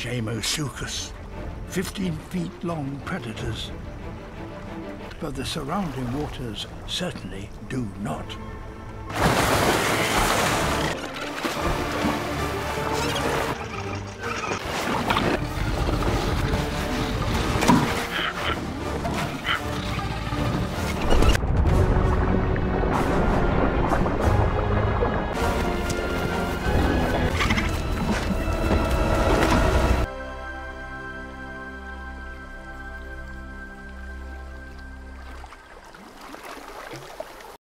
Shamosuchus, 15 feet long predators. But the surrounding waters certainly do not.